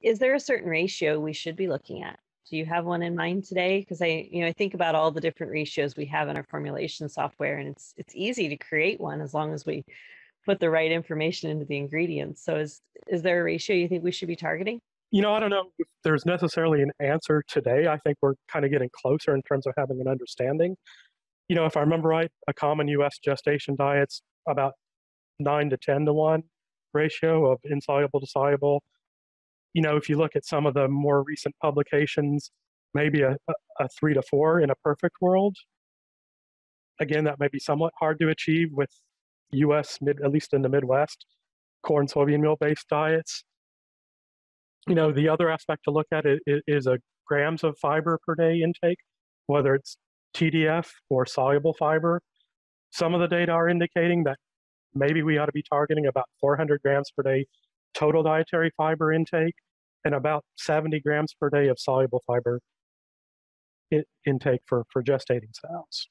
is there a certain ratio we should be looking at? Do you have one in mind today? Because I, you know, I think about all the different ratios we have in our formulation software, and it's it's easy to create one as long as we put the right information into the ingredients. So is is there a ratio you think we should be targeting? You know, I don't know if there's necessarily an answer today. I think we're kind of getting closer in terms of having an understanding. You know, if I remember right, a common US gestation diet's about nine to 10 to one ratio of insoluble to soluble. You know, if you look at some of the more recent publications, maybe a, a three to four in a perfect world. Again, that may be somewhat hard to achieve with U.S. mid, at least in the Midwest, corn soybean meal based diets. You know, the other aspect to look at is, is a grams of fiber per day intake, whether it's TDF or soluble fiber. Some of the data are indicating that maybe we ought to be targeting about 400 grams per day total dietary fiber intake and about 70 grams per day of soluble fiber intake for, for gestating sows.